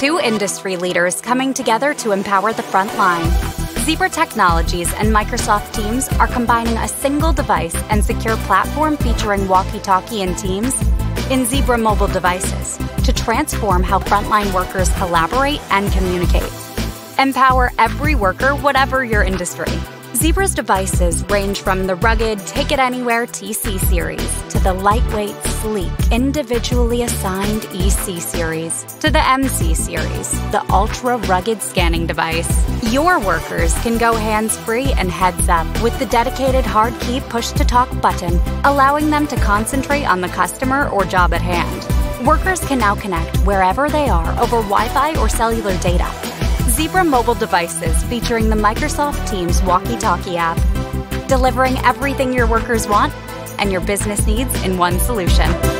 Two industry leaders coming together to empower the front line. Zebra Technologies and Microsoft Teams are combining a single device and secure platform featuring walkie talkie and Teams in Zebra mobile devices to transform how frontline workers collaborate and communicate. Empower every worker, whatever your industry. Zebra's devices range from the rugged Take It Anywhere TC series to the lightweight, sleek, individually assigned EC series to the MC series, the ultra rugged scanning device. Your workers can go hands free and heads up with the dedicated hard key push to talk button, allowing them to concentrate on the customer or job at hand. Workers can now connect wherever they are over Wi Fi or cellular data Zebra mobile devices featuring the Microsoft Teams walkie talkie app, delivering everything your workers want and your business needs in one solution.